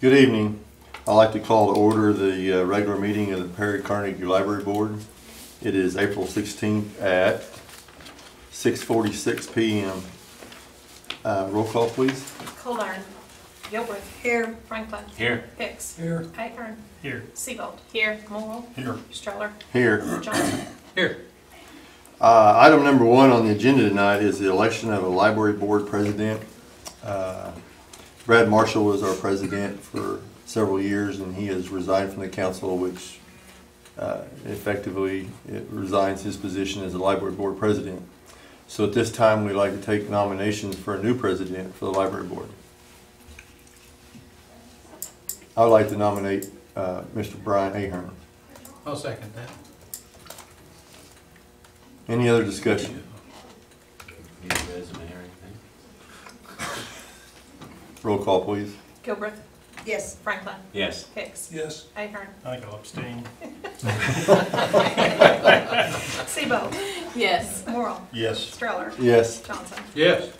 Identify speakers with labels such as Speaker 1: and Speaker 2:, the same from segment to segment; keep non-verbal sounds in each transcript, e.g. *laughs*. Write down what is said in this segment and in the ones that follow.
Speaker 1: Good evening. I'd like to call to order the uh, regular meeting of the Perry Carnegie Library Board. It is April 16th at 6:46 PM. Uh, Roll call, please.
Speaker 2: Coldarn. Gilbert. Here. Franklin.
Speaker 3: Here.
Speaker 2: Hicks.
Speaker 4: Here.
Speaker 2: Iker.
Speaker 4: Here.
Speaker 2: Seabold. Here. Morrow.
Speaker 4: Here.
Speaker 2: Stroller.
Speaker 1: Here.
Speaker 2: Johnson.
Speaker 3: Here.
Speaker 1: Uh, Item number one on the agenda tonight is the election of a library board president. Brad Marshall was our president for several years, and he has resigned from the council, which uh, effectively it resigns his position as the library board president. So at this time, we'd like to take nominations for a new president for the library board. I would like to nominate uh, Mr. Brian Ahern.
Speaker 3: I'll second that.
Speaker 1: Any other discussion?
Speaker 3: Need a resume or anything?
Speaker 1: Roll call, please.
Speaker 2: Gilbert.
Speaker 5: Yes.
Speaker 2: Franklin.
Speaker 3: Yes.
Speaker 2: Hicks.
Speaker 4: Yes.
Speaker 2: Ahern.
Speaker 4: I think I'll abstain. *laughs*
Speaker 2: Seabold.
Speaker 5: Yes.
Speaker 2: Morrow.
Speaker 4: Yes.
Speaker 2: Stroller.
Speaker 1: Yes.
Speaker 2: Johnson.
Speaker 3: Yes.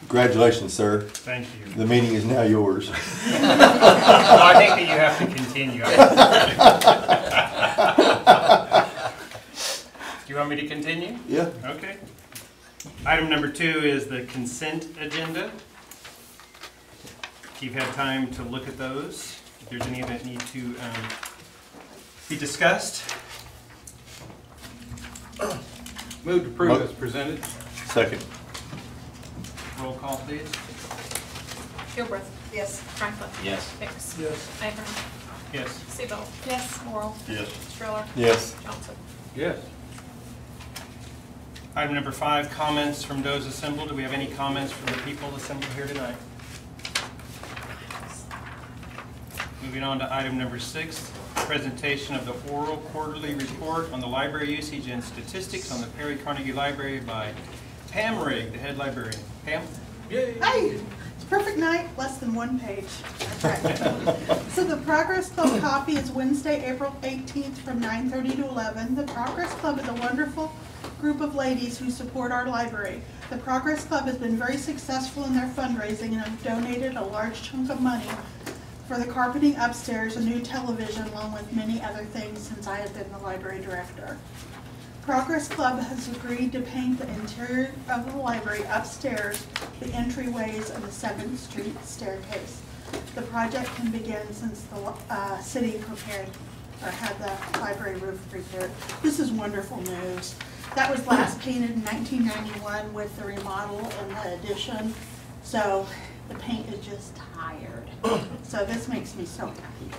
Speaker 1: Congratulations, sir.
Speaker 4: Thank you.
Speaker 1: The meeting is now yours. *laughs*
Speaker 4: Well, I think that you have to continue. *laughs* Do you want me to continue?
Speaker 1: Yeah.
Speaker 4: Okay. Item number two is the consent agenda. If you've had time to look at those, if there's any that need to um, be discussed.
Speaker 3: Move to approve as presented.
Speaker 1: Second.
Speaker 4: Roll call, please.
Speaker 2: Gilbert.
Speaker 5: Yes.
Speaker 2: Franklin.
Speaker 3: Yes.
Speaker 2: Hicks.
Speaker 4: Yes.
Speaker 2: Ahern.
Speaker 4: Yes.
Speaker 2: Seabold. Yes. Morrow.
Speaker 4: Yes.
Speaker 2: Stroller.
Speaker 1: Yes.
Speaker 2: Johnson.
Speaker 3: Yes.
Speaker 4: Item number five, comments from those assembled. Do we have any comments from the people assembled here tonight? Moving on to item number six, presentation of the oral quarterly report on the library usage and statistics on the Perry Carnegie Library by Pam Rigg, the head librarian. Pam?
Speaker 3: Yay.
Speaker 6: Hey, it's a perfect night, less than one page. That's right. *laughs* So the Progress Club copy is Wednesday, April 18th from 9:30 to 11. The Progress Club is a wonderful group of ladies who support our library. The Progress Club has been very successful in their fundraising and have donated a large chunk of money for the carpeting upstairs, a new television, along with many other things since I have been the library director. Progress Club has agreed to paint the interior of the library upstairs, the entryways, and the Seventh Street staircase. The project can begin since the uh, city prepared, or had the library roof repaired. This is wonderful news. That was last painted in 1991 with the remodel and the addition, so the paint is just tired. So this makes me so happy.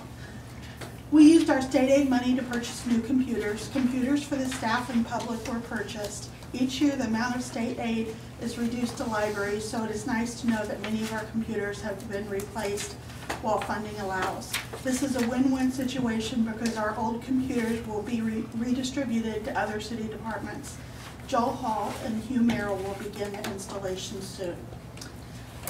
Speaker 6: We used our state aid money to purchase new computers. Computers for the staff and public were purchased. Each year, the amount of state aid is reduced to libraries, so it is nice to know that many of our computers have been replaced while funding allows. This is a win-win situation because our old computers will be re- redistributed to other city departments. Joel Hall and Hugh Merrill will begin the installation soon.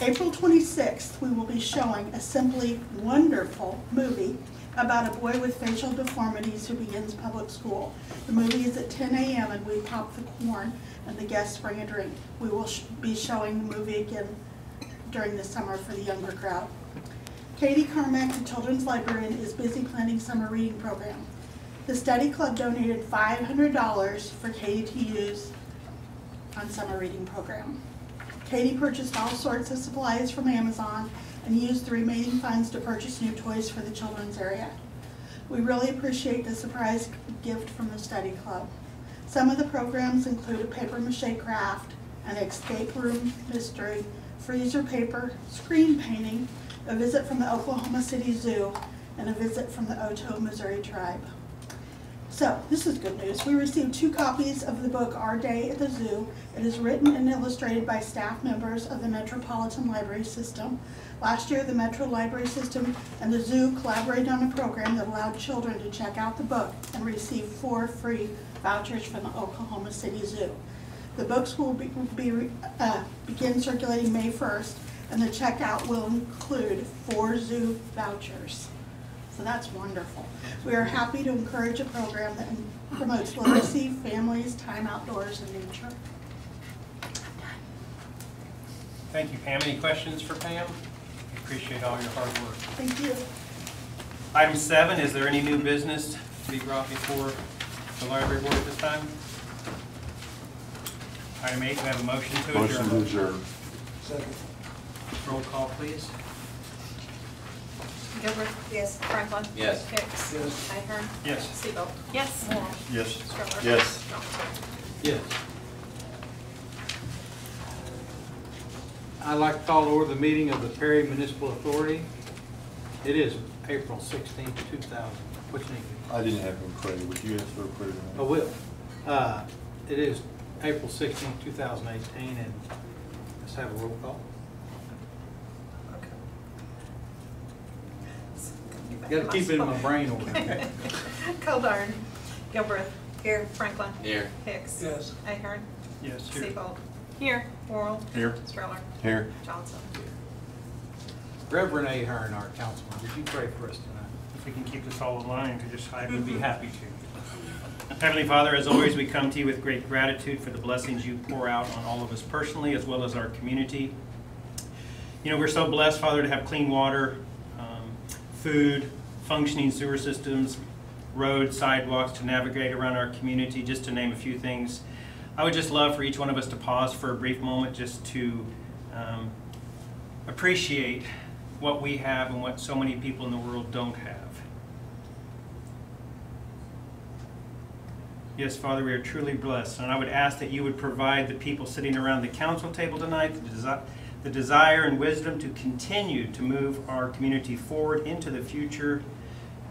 Speaker 6: April 26th, we will be showing a simply wonderful movie about a boy with facial deformities who begins public school. The movie is at 10 a.m. and we pop the corn and the guests bring a drink. We will sh- be showing the movie again during the summer for the younger crowd. Katie Carmack, the children's librarian, is busy planning summer reading program. The study club donated $500 for Katie to use on summer reading program. Katie purchased all sorts of supplies from Amazon and used the remaining funds to purchase new toys for the children's area. We really appreciate the surprise gift from the study club. Some of the programs include a paper mache craft, an escape room mystery, freezer paper, screen painting, a visit from the Oklahoma City Zoo, and a visit from the Otoe-Missouria tribe. So, this is good news. We received two copies of the book Our Day at the Zoo. It is written and illustrated by staff members of the Metropolitan Library System. Last year, the Metro Library System and the zoo collaborated on a program that allowed children to check out the book and receive four free vouchers from the Oklahoma City Zoo. The books will be, be, uh, begin circulating May 1st, and the checkout will include four zoo vouchers. So that's wonderful. We are happy to encourage a program that promotes literacy, families, time outdoors, and nature.
Speaker 4: Thank you, Pam. Any questions for Pam? Appreciate all your hard work.
Speaker 6: Thank you.
Speaker 4: Item seven, is there any new business to be brought before the library board at this time? Item eight, we have a motion to
Speaker 1: Motion to
Speaker 4: adjourn.
Speaker 1: adjourn.
Speaker 4: Roll call, please.
Speaker 2: Gilbert. Yes. Franklin.
Speaker 3: Yes.
Speaker 2: Hicks.
Speaker 1: Yes.
Speaker 2: Ahern.
Speaker 4: Yes.
Speaker 2: Sebelt. Yes. Morrow.
Speaker 1: Yes.
Speaker 2: Stroller.
Speaker 1: Yes.
Speaker 2: Johnson.
Speaker 3: Yes. I'd like to call to order the meeting of the Perry Municipal Authority. It is April sixteenth, two thousand. What's your name?
Speaker 1: I didn't have him credit, would you ask for a credit? on
Speaker 3: I will. Uh, It is April sixteenth, two thousand eighteen, and let's have a roll call. Got to keep it in my brain order.
Speaker 2: Goldar. *laughs* Gilbert. Here. Franklin.
Speaker 3: Here.
Speaker 2: Hicks.
Speaker 1: Yes.
Speaker 2: Ahern.
Speaker 4: Yes. here.
Speaker 2: Sebelt. Here. Morrow.
Speaker 1: Here.
Speaker 2: Stroller.
Speaker 1: Here.
Speaker 2: Johnson. Here.
Speaker 3: Reverend Ahern, our councilman, would you pray for us tonight?
Speaker 4: If we can keep this all in line, to just, I would be *laughs* happy to. Heavenly Father, as always, we come to you with great gratitude for the blessings you pour out on all of us personally as well as our community. You know, we're so blessed, Father, to have clean water, food, functioning sewer systems, roads, sidewalks to navigate around our community, just to name a few things. I would just love for each one of us to pause for a brief moment just to um, appreciate what we have and what so many people in the world don't have. Yes, Father, we are truly blessed, and I would ask that you would provide the people sitting around the council table tonight the the desire and wisdom to continue to move our community forward into the future,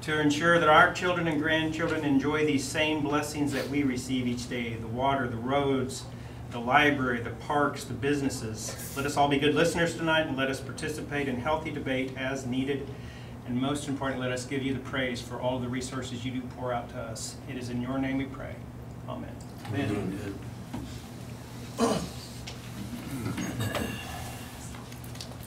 Speaker 4: to ensure that our children and grandchildren enjoy these same blessings that we receive each day, the water, the roads, the library, the parks, the businesses. Let us all be good listeners tonight, and let us participate in healthy debate as needed. And most importantly, let us give you the praise for all of the resources you do pour out to us. It is in your name we pray. Amen.
Speaker 3: Amen.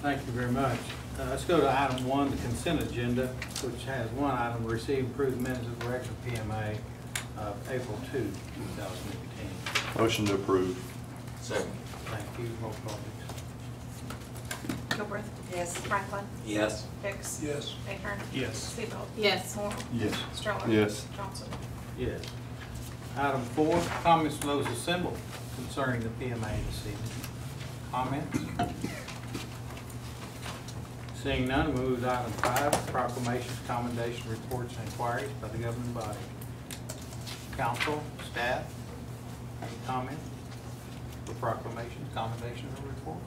Speaker 3: Thank you very much. Uh, Let's go to item one, the consent agenda, which has one item, receive approved minutes of the regular PMA of April 2, 2018.
Speaker 1: Motion to approve.
Speaker 3: Second. Thank you. Roll call, please.
Speaker 2: Gilbert. Yes. Franklin.
Speaker 3: Yes.
Speaker 2: Hicks.
Speaker 1: Yes.
Speaker 2: Ahern.
Speaker 4: Yes.
Speaker 2: Sebelt. Yes. Morrow.
Speaker 1: Yes.
Speaker 2: Stroller.
Speaker 1: Yes.
Speaker 2: Johnson.
Speaker 3: Yes. Item four, comments from those assembled concerning the PMA this evening. Comments? Seeing none, we move to item five, proclamations, commendation, reports, and inquiries by the governing body. Council, staff, any comment for proclamations, commendations, or report?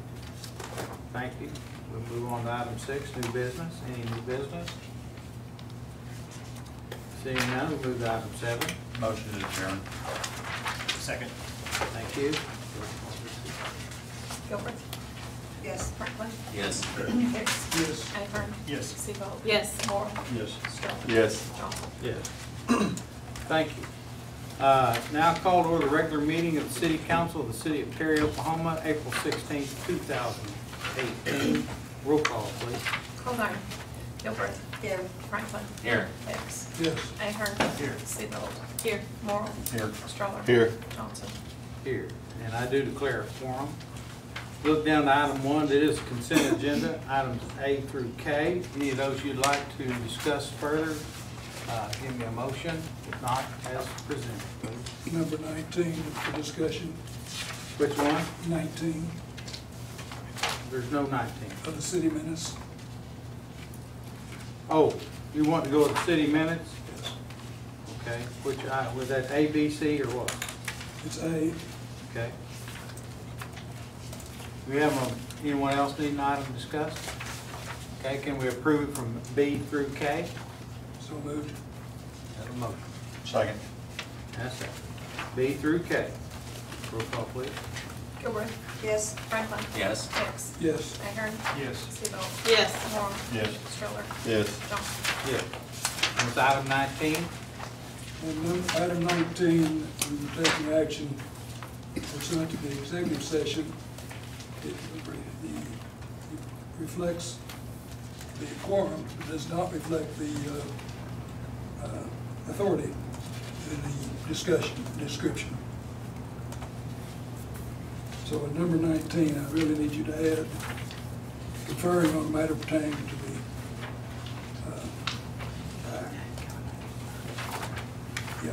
Speaker 3: Thank you. We'll move on to item six, new business. Any new business? Seeing none, we'll move to item seven.
Speaker 5: Motion to adjourn.
Speaker 4: Second.
Speaker 3: Thank you.
Speaker 2: Gilbert. Yes. Franklin.
Speaker 3: Yes.
Speaker 2: Hicks.
Speaker 1: Yes.
Speaker 2: Ahern.
Speaker 4: Yes.
Speaker 2: Sebelt. Yes. Morrow.
Speaker 1: Yes.
Speaker 2: Stroller.
Speaker 1: Yes.
Speaker 2: Johnson.
Speaker 3: Yes. *clears throat* Thank you. Uh, Now call to order the regular meeting of the City Council of the City of Perry, Oklahoma, April 16, two thousand eighteen. Roll call, please.
Speaker 2: Goldar. Gilbert. Here. Franklin.
Speaker 3: Here.
Speaker 2: Hicks.
Speaker 1: Yes.
Speaker 2: Ahern.
Speaker 4: Here.
Speaker 2: Sebelt. Here. Morrow.
Speaker 1: Here.
Speaker 2: Stroller.
Speaker 1: Here.
Speaker 2: Johnson.
Speaker 3: Here. And I do declare a quorum. Look down to item one, that is consent agenda, items A through K. Any of those you'd like to discuss further, uh, give me a motion. If not, as presented.
Speaker 7: Number 19 for discussion,
Speaker 3: Which one?
Speaker 7: 19
Speaker 3: There's no nineteen.
Speaker 7: of the city minutes.
Speaker 3: Oh, you want to go to the city minutes?
Speaker 7: Yes.
Speaker 3: Okay, which, uh, was that A, B, C, or what?
Speaker 7: It's A,
Speaker 3: Okay. Do we have, um, anyone else need an item discussed? Okay, can we approve it from B through K?
Speaker 7: so moved.
Speaker 3: Have a motion.
Speaker 5: Second.
Speaker 3: That's it. B through K. Roll call, please.
Speaker 2: Gilbert. Yes. Franklin.
Speaker 3: Yes.
Speaker 2: Hicks.
Speaker 7: Yes,
Speaker 2: Ahern.
Speaker 4: Yes.
Speaker 2: Sebelt. Yes. Morrow.
Speaker 1: Yes.
Speaker 2: Stroller.
Speaker 1: Yes.
Speaker 2: Johnson.
Speaker 3: Yes. And it's item nineteen?
Speaker 7: and then item 19, we were taking action pursuant to the executive session. Reflects the quorum, does not reflect the uh, uh, authority in the discussion, description. So at number 19, I really need you to add conferring on a matter pertaining to the, uh, yeah,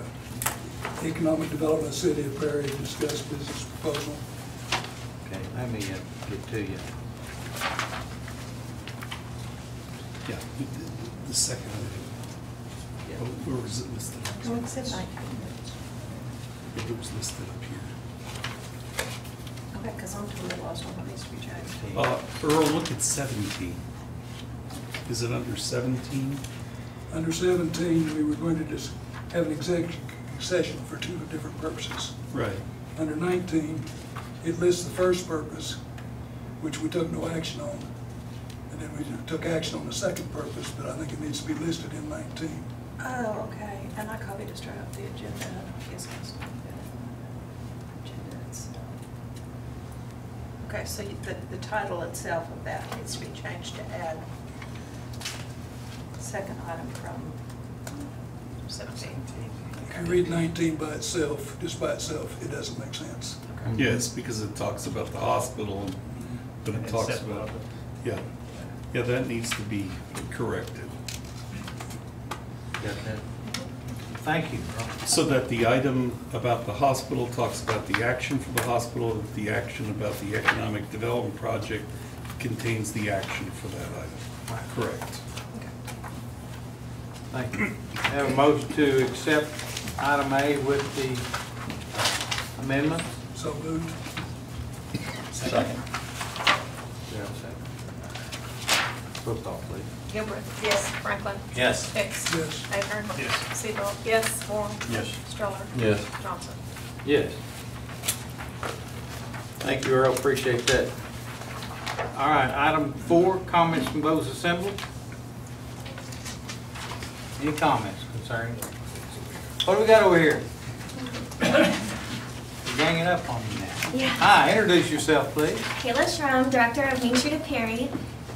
Speaker 7: economic development city of Perry, discuss business proposal.
Speaker 3: Okay, let me uh, get to you.
Speaker 8: Yeah, the- the- the second item.
Speaker 3: Yeah.
Speaker 8: Oh, Where was it listed?
Speaker 2: No, it said nineteen.
Speaker 8: It was listed up here.
Speaker 2: Okay, because I'm totally lost on what needs to be changed.
Speaker 8: Uh, Earl, look at seventeen. Is it under seventeen?
Speaker 7: Under seventeen, we were going to just have an executive session for two different purposes.
Speaker 8: Right.
Speaker 7: Under nineteen, it lists the first purpose, which we took no action on. And then we took action on the second purpose, but I think it needs to be listed in nineteen.
Speaker 2: Oh, okay, and I copied just right off the agenda. Yes, yes. Agenda itself. Okay, so you- the, the title itself of that needs to be changed to add second item from seventeen.
Speaker 7: If you read nineteen by itself, just by itself, it doesn't make sense.
Speaker 8: Yes, because it talks about the hospital, and- but it
Speaker 4: It's
Speaker 8: talks
Speaker 4: set
Speaker 8: about,
Speaker 4: up.
Speaker 8: yeah. Yeah, that needs to be corrected.
Speaker 3: Got that? Thank you,
Speaker 8: So that the item about the hospital talks about the action for the hospital, that the action about the economic development project contains the action for that item. Correct.
Speaker 3: Thank you. I have a motion to accept item A with the amendment?
Speaker 7: So moved.
Speaker 5: Second.
Speaker 3: Do you have a second? Roll call, please.
Speaker 2: Gilbert. Yes. Franklin.
Speaker 5: Yes.
Speaker 2: Hicks.
Speaker 7: Yes.
Speaker 2: Ahern.
Speaker 4: Yes.
Speaker 2: Seagull. Yes. Moore.
Speaker 5: Yes.
Speaker 2: Stroller.
Speaker 1: Yes.
Speaker 2: Johnson.
Speaker 3: Yes. Thank you, Earl, appreciate that. All right, item four, comments from those assembled. Any comments concerning? What do we got over here? You're Ganging up on me now.
Speaker 9: Yeah.
Speaker 3: Hi, introduce yourself, please.
Speaker 9: Kayla Schrum, Director of Main Street of Perry,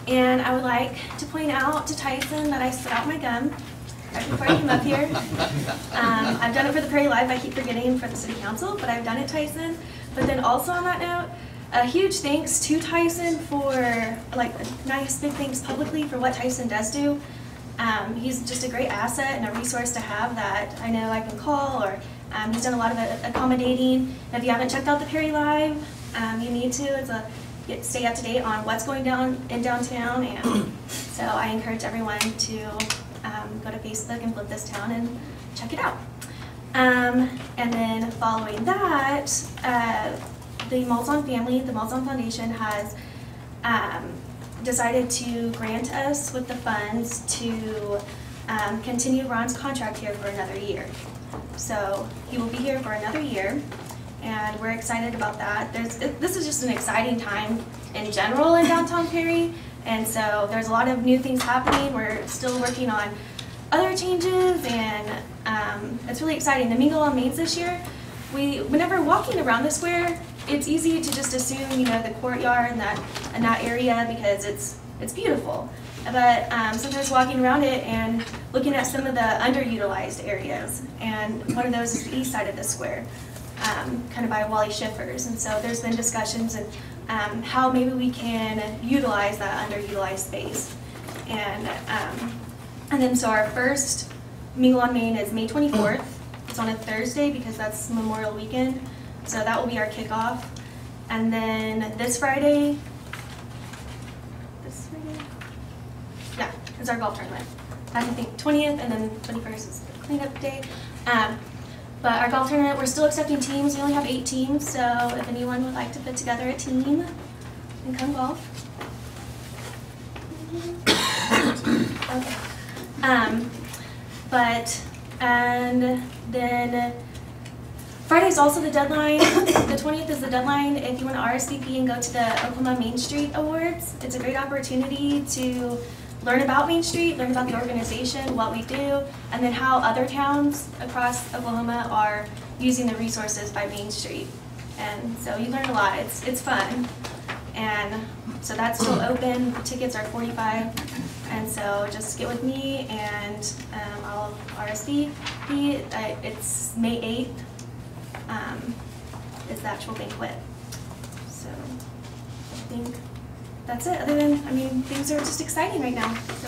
Speaker 9: and I would like to point out to Tyson that I spit out my gum right before I came up here. Um, I've done it for the Perry Live, I keep forgetting for the city council, but I've done it Tyson. But then also on that note, a huge thanks to Tyson for, like, nice big thanks publicly for what Tyson does do. Um, he's just a great asset and a resource to have that I know I can call or um, he's done a lot of accommodating. If you haven't checked out the Perry Live, um, you need to. It's a get, stay up to date on what's going down in downtown, and *coughs* so I encourage everyone to um, go to Facebook and flip this town and check it out. Um, and then following that, uh, the Malzahn family, the Malzahn Foundation has um, decided to grant us with the funds to um, continue Ron's contract here for another year. So he will be here for another year, and we're excited about that. There's, this is just an exciting time in general in downtown Perry, and so there's a lot of new things happening. We're still working on other changes, and um, it's really exciting. The Mingle on Mains this year, we, whenever walking around the square, it's easy to just assume, you know, the courtyard and that, and that area because it's, it's beautiful. But um, sometimes walking around it and looking at some of the underutilized areas, and one of those is the east side of the square, um, kind of by Wally Schiffers. And so there's been discussions and um, how maybe we can utilize that underutilized space. And um, and then so our first Mingle on Main is May 24th. It's on a Thursday because that's Memorial Weekend. So that will be our kickoff. And then this Friday, this Friday, yeah, is our golf tournament. I think 20th and then 21st is the cleanup day. Um, but our golf tournament, we're still accepting teams. We only have eight teams, so if anyone would like to put together a team and come golf. Okay. *coughs* Um, but, and then Friday is also the deadline. *coughs* the 20th is the deadline if you want to RSVP and go to the Oklahoma Main Street Awards. It's a great opportunity to learn about Main Street, learn about the organization, what we do, and then how other towns across Oklahoma are using the resources by Main Street. And so you learn a lot. It's, it's fun. And so that's still *clears throat* open. Tickets are 45. And so just get with me and um, I'll RSVP. Uh, It's May 8th um, is the actual banquet. So I think that's it. Other than, I mean, things are just exciting right now. So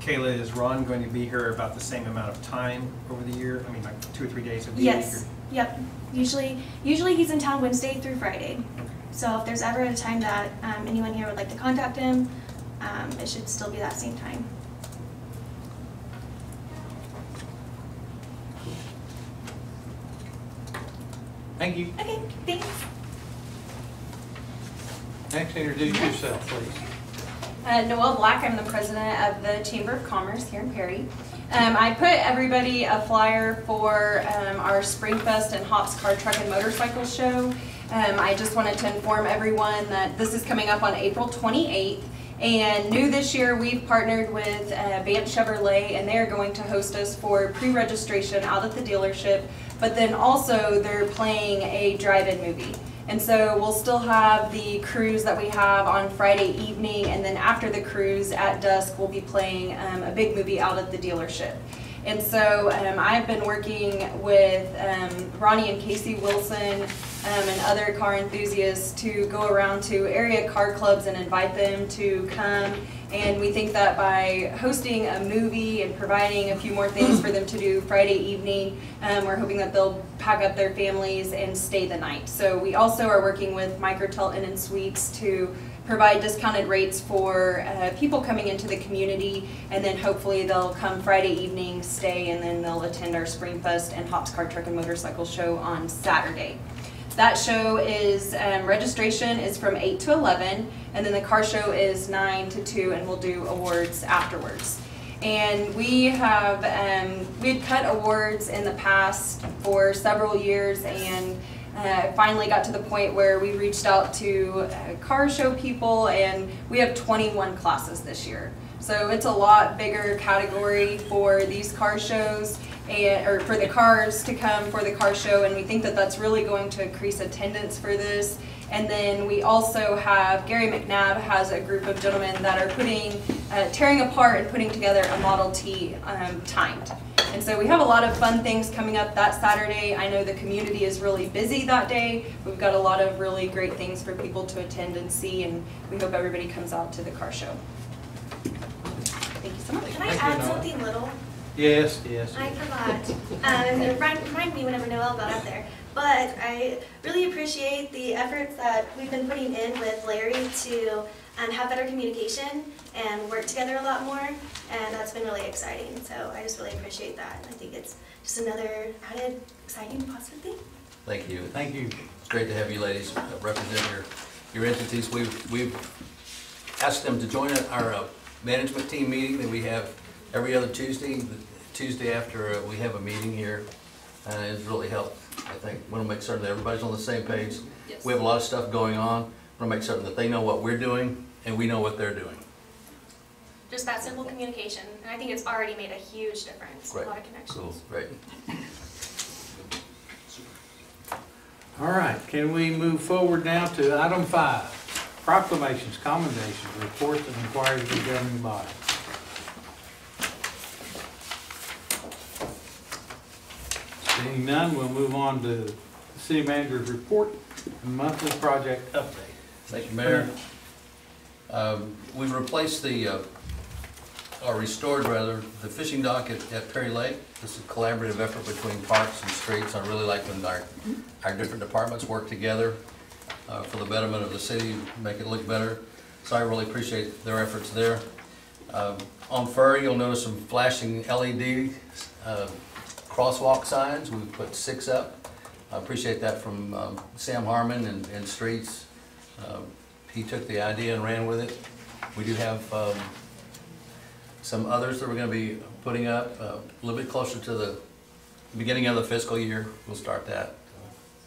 Speaker 4: Kayla, is Ron going to be here about the same amount of time over the year? I mean, like two or three days a week?
Speaker 9: yes,
Speaker 4: or-
Speaker 9: yep. Usually, usually he's in town Wednesday through Friday. So if there's ever a time that um, anyone here would like to contact him, um, it should still be that same time.
Speaker 3: Thank you.
Speaker 9: Okay.
Speaker 3: Next, introduce yourself, please.
Speaker 10: Uh, Noelle Black, I'm the president of the Chamber of Commerce here in Perry. Um, I put everybody a flyer for um, our Springfest and Hops Car Truck and Motorcycle Show. Um, I just wanted to inform everyone that this is coming up on April 28th. And new this year, we've partnered with uh, Bant Chevrolet, and they're going to host us for pre-registration out at the dealership. But then also, they're playing a drive-in movie. And so we'll still have the cruise that we have on Friday evening, and then after the cruise at dusk, we'll be playing um, a big movie out at the dealership. And so um, I've been working with um, Ronnie and Casey Wilson um, and other car enthusiasts to go around to area car clubs and invite them to come. And we think that by hosting a movie and providing a few more things for them to do Friday evening, um, we're hoping that they'll pack up their families and stay the night. So we also are working with Microtel Inn and Suites to provide discounted rates for uh, people coming into the community, and then hopefully they'll come Friday evening, stay, and then they'll attend our Springfest and Hops Car Truck and Motorcycle Show on Saturday. That show is, um, registration is from eight to eleven, and then the car show is nine to two, and we'll do awards afterwards. And we have, um, we had cut awards in the past for several years, and uh, finally got to the point where we reached out to uh, car show people, and we have 21 classes this year. So it's a lot bigger category for these car shows and or for the cars to come for the car show, and we think that that's really going to increase attendance for this. And then we also have Gary McNabb has a group of gentlemen that are putting, uh, tearing apart and putting together a Model T um, timed. And so we have a lot of fun things coming up that Saturday. I know the community is really busy that day. We've got a lot of really great things for people to attend and see, and we hope everybody comes out to the car show. Thank you so much.
Speaker 9: Can I
Speaker 3: Thank
Speaker 9: add
Speaker 3: Noah.
Speaker 9: something little?
Speaker 3: Yes, yes.
Speaker 9: I forgot. Um, and remind, remind me whenever Noel got up there. But I really appreciate the efforts that we've been putting in with Larry to um, have better communication and work together a lot more. And that's been really exciting. So I just really appreciate that. I think it's just another added exciting positive thing.
Speaker 5: Thank you.
Speaker 3: Thank you.
Speaker 5: It's great to have you ladies uh, represent your, your entities. We've, we've asked them to join our uh, management team meeting that we have every other Tuesday, Tuesday after uh, we have a meeting here. And it's really helped, I think. We want to make certain that everybody's on the same page.
Speaker 10: Yes.
Speaker 5: We have a lot of stuff going on. We want to make certain that they know what we're doing and we know what they're doing.
Speaker 9: Just that simple communication. And I think it's already made a huge difference.
Speaker 5: Great.
Speaker 9: A lot of connections.
Speaker 5: Cool, great.
Speaker 3: All right, can we move forward now to item five? Proclamations, commendations, reports, and inquiries of the governing body. Seeing none, we'll move on to the city manager's report and monthly project update.
Speaker 5: Thank you, Mayor. Um, We've replaced the, uh, or restored rather, the fishing dock at at Perry Lake. This is a collaborative effort between parks and streets. I really like when our, our different departments work together uh, for the betterment of the city, make it look better. So I really appreciate their efforts there. Um, On Furry, you'll notice some flashing LED uh, crosswalk signs. We put six up. I appreciate that from um, Sam Harmon and, and Streets. Um, He took the idea and ran with it. We do have um, some others that we're gonna be putting up uh, a little bit closer to the beginning of the fiscal year. We'll start that,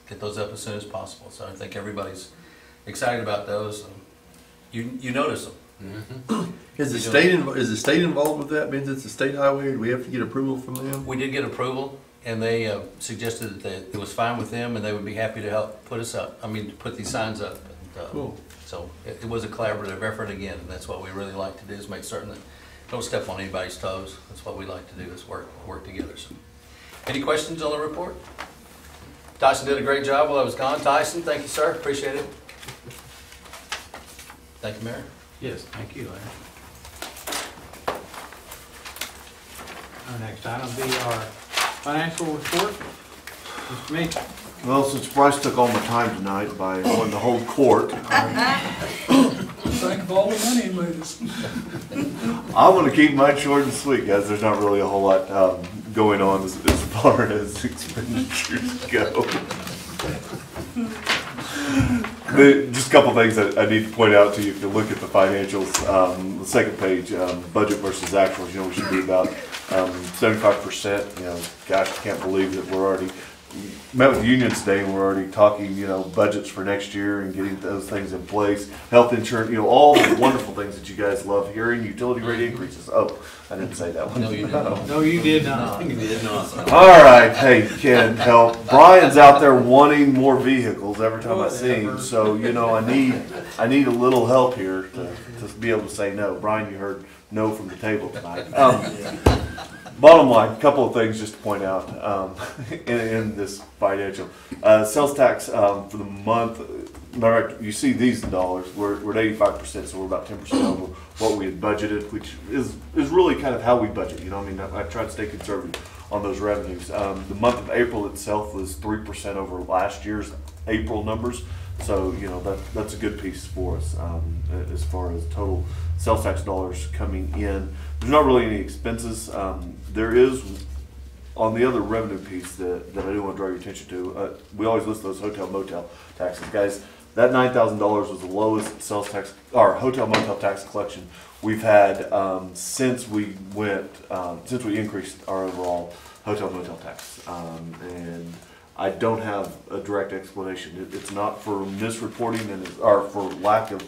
Speaker 5: get those up as soon as possible. So I think everybody's excited about those. You, you notice them.
Speaker 1: Is the state, inv- is the state involved with that, means it's a state highway, do we have to get approval from them?
Speaker 5: We did get approval, and they uh, suggested that they- it was fine with them, and they would be happy to help put us up, I mean, to put these signs up. And, uh,
Speaker 1: Cool.
Speaker 5: So it it was a collaborative effort again, and that's what we really like to do, is make certain that, don't step on anybody's toes. That's what we like to do, is work, work together. So, Any questions on the report? Tyson did a great job while I was gone. Tyson, thank you, sir, appreciate it. Thank you, Mayor.
Speaker 3: Yes, thank you, Larry. Our next item will be our financial report. Mr. Meeks.
Speaker 11: Well, since Bryce took all my time tonight by wanting to hold court,
Speaker 7: Think of all the money he made us.
Speaker 11: I'm gonna keep mine short and sweet, guys. There's not really a whole lot, um, going on as, as far as *laughs* expenditures go. The, just a couple things that I need to point out to you, if you look at the financials, um, the second page, um, budget versus actuals, you know, we should be about, um, seventy-five percent, you know, gosh, I can't believe that we're already, met with the union today, and we're already talking, you know, budgets for next year and getting those things in place, health insurance, you know, all the wonderful things that you guys love hearing, utility rate increases, oh, I didn't say that one.
Speaker 5: No, you didn't.
Speaker 3: No, you did not. *laughs*
Speaker 5: You did not.
Speaker 11: All right, hey, Ken, help. Brian's out there wanting more vehicles every time I see him, so, you know, I need, I need a little help here to, to be able to say no. Brian, you heard no from the table tonight. Um, Bottom line, a couple of things just to point out, um, *laughs* in, in this financial. Uh, sales tax, um, for the month, you see these in dollars, we're, we're at eighty-five percent, so we're about ten percent over what we had budgeted, which is, is really kind of how we budget, you know, I mean, I, I try to stay conservative on those revenues. Um, the month of April itself was three percent over last year's April numbers, so, you know, that, that's a good piece for us, um, as far as total sales tax dollars coming in. There's not really any expenses, um, there is on the other revenue piece that, that I do want to draw your attention to, uh, we always list those hotel motel taxes, guys. That nine thousand dollars was the lowest sales tax, or hotel motel tax collection we've had, um, since we went, um, since we increased our overall hotel motel tax. Um, and I don't have a direct explanation. It, it's not for misreporting and, it- or for lack of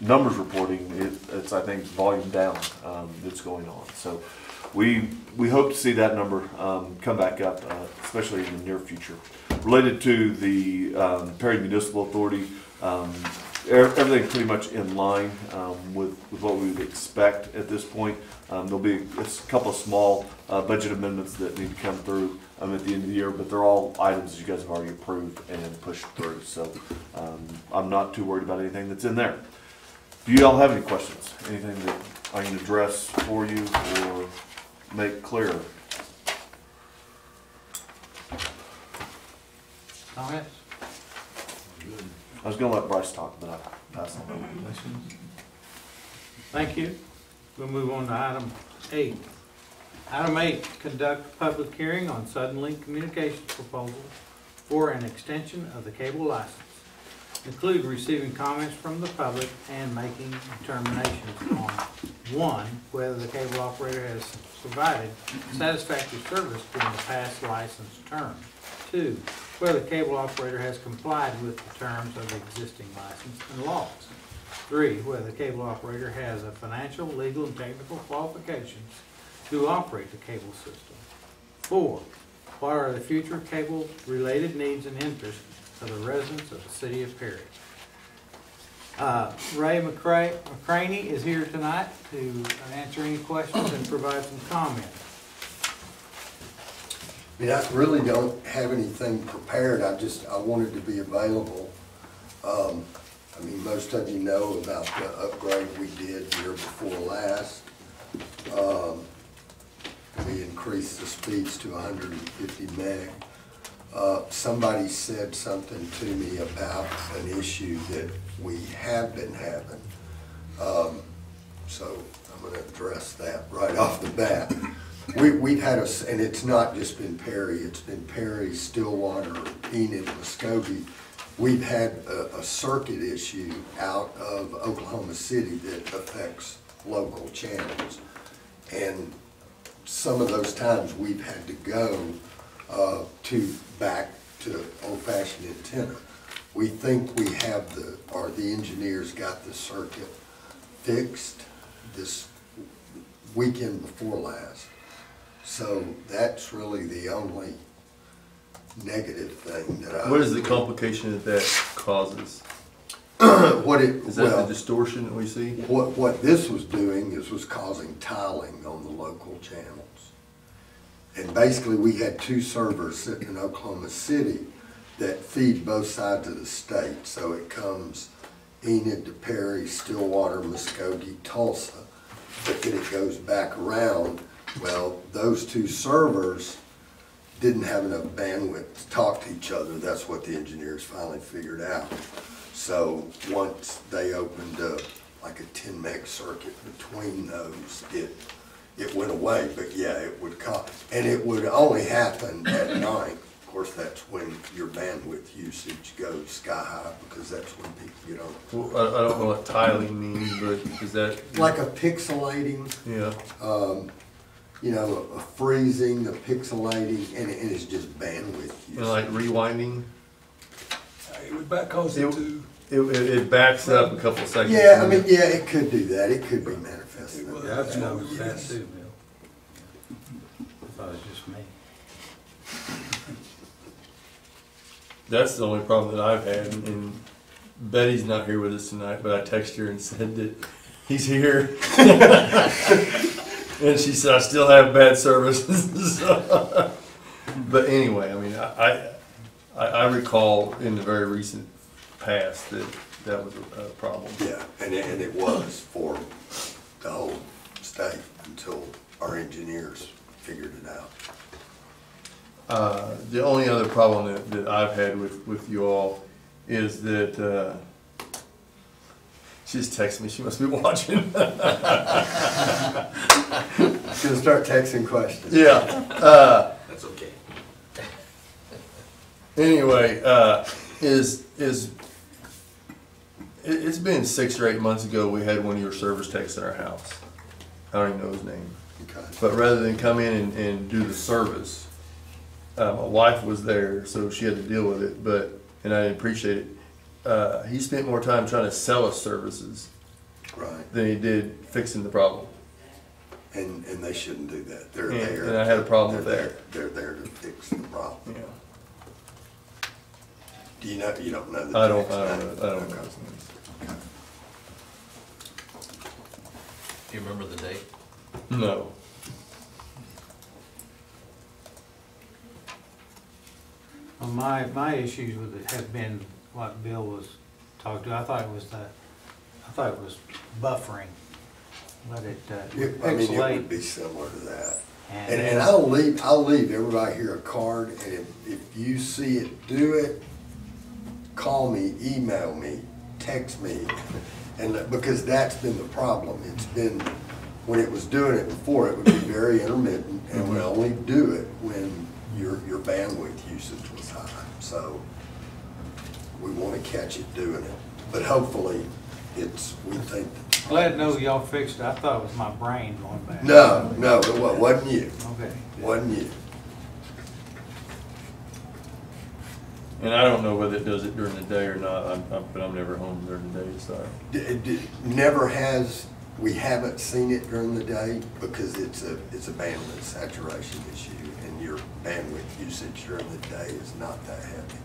Speaker 11: numbers reporting. It, it's, I think, volume down, um, that's going on. So, we, we hope to see that number um, come back up, uh, especially in the near future. Related to the um, Perry Municipal Authority, um, everything pretty much in line um, with, with what we would expect at this point. Um, There'll be a, couple of small uh, budget amendments that need to come through um, at the end of the year, but they're all items that you guys have already approved and pushed through. So um, I'm not too worried about anything that's in there. Do you all have any questions? Anything that I can address for you or make clearer?
Speaker 3: Comments?
Speaker 11: I was gonna let Bryce talk, but I passed on.
Speaker 3: Thank you. We'll move on to item eight. Item eight, conduct public hearing on Suddenlink Communications proposal for an extension of the cable license. Include receiving comments from the public and making determinations on, one, whether the cable operator has provided satisfactory service during the past license term. Two, whether the cable operator has complied with the terms of the existing license and laws. Three, whether the cable operator has a financial, legal, and technical qualifications to operate the cable system. Four, what are the future cable-related needs and interests of the residents of the city of Perry? Uh, Ray McCray, McCraney is here tonight to answer any questions and provide some comments.
Speaker 12: I mean, I really don't have anything prepared, I just, I wanted to be available. Um, I mean, most of you know about the upgrade we did year before last. Um, We increased the speeds to hundred and fifty meg. Uh, somebody said something to me about an issue that we have been having. Um, so I'm gonna address that right *laughs* off the bat. We, we've had a, and it's not just been Perry, it's been Perry, Stillwater, Enid, Muskogee. We've had a, a circuit issue out of Oklahoma City that affects local channels. And some of those times, we've had to go, uh, to, back to old-fashioned antenna. We think we have the, or the engineers got the circuit fixed this weekend before last. So that's really the only negative thing that I.
Speaker 1: What is the complication that that causes? *clears throat*
Speaker 12: What it,
Speaker 1: Is that the distortion that we see?
Speaker 12: what, what this was doing is was causing tiling on the local channels. And basically, we had two servers sitting in Oklahoma City that feed both sides of the state, so it comes Enid to Perry, Stillwater, Muskogee, Tulsa. But then it goes back around, well, those two servers didn't have enough bandwidth to talk to each other. That's what the engineers finally figured out. So once they opened up like a ten meg circuit between those, it, it went away. But yeah, it would co, and it would only happen at night. Of course, that's when your bandwidth usage goes sky high because that's when people get on.
Speaker 1: Well, I, I don't know what tiling means, but is that?
Speaker 12: Like a pixelating,
Speaker 1: Yeah.
Speaker 12: um, you know, a freezing, a pixelating, and and it's just bandwidth
Speaker 1: And like rewinding,
Speaker 7: It would back cause it
Speaker 1: It-
Speaker 7: to,
Speaker 1: it, it, it backs up a couple seconds.
Speaker 12: Yeah, I mean, yeah, it could do that. It could be manifested.
Speaker 7: It was.
Speaker 3: Yeah, that's what
Speaker 7: Yeah,
Speaker 3: was that
Speaker 7: yes.
Speaker 3: too, Bill. I thought it was just me.
Speaker 1: That's the only problem that I've had, and Betty's not here with us tonight, but I texted her and said that he's here. *laughs* And she said, I still have bad service. *laughs* So- But anyway, I mean, I, I, I recall in the very recent past that that was a, a problem.
Speaker 12: Yeah, and it, and it was for the whole state until our engineers figured it out.
Speaker 1: Uh, the only other problem that, that I've had with, with you all is that, uh, she just texted me, she must be *laughs* watching.
Speaker 12: She's gonna start texting questions.
Speaker 1: Yeah, uh,
Speaker 5: That's okay.
Speaker 1: Anyway, uh, is, is, it, it's been six or eight months ago, we had one of your service text in our house. I don't even know his name.
Speaker 12: Okay.
Speaker 1: But rather than come in and, and do the service, uh, my wife was there, so she had to deal with it, but, and I appreciate it. Uh, he spent more time trying to sell us services
Speaker 12: Right,
Speaker 1: than he did fixing the problem.
Speaker 12: and, and they shouldn't do that. They're
Speaker 1: And-
Speaker 12: there.
Speaker 1: and I had a problem
Speaker 12: they're there- They're there to fix the problem.
Speaker 1: Yeah.
Speaker 12: Do you know, you don't know the
Speaker 1: I don't, I don't know, I don't know.
Speaker 12: Okay.
Speaker 5: Do you remember the date?
Speaker 1: No.
Speaker 3: Well, my, my issues with it have been what Bill was talking to. I thought it was the, I thought it was buffering. But it, uh,
Speaker 12: It- I mean, it would
Speaker 3: pixelate.
Speaker 12: be similar to that.
Speaker 3: And-
Speaker 12: And, and I'll leave, I'll leave everybody here a card, and if, if you see it do it, call me, email me, text me. And, uh, because that's been the problem, it's been, when it was doing it before, it would be very intermittent, and would mm-hmm. only do it when your, your bandwidth usage was high. So, we wanna catch it doing it, but hopefully, it's, we think. that-
Speaker 3: Glad to know y'all fixed it. I thought it was my brain going bad.
Speaker 12: No, no, it wa- wasn't you,
Speaker 3: Okay.
Speaker 12: wasn't you.
Speaker 1: And I don't know whether it does it during the day or not, I'm, I'm, but I'm never home during the day, so.
Speaker 12: D- d- Never has, we haven't seen it during the day because it's a, it's a bandwidth saturation issue and your bandwidth usage during the day is not that heavy.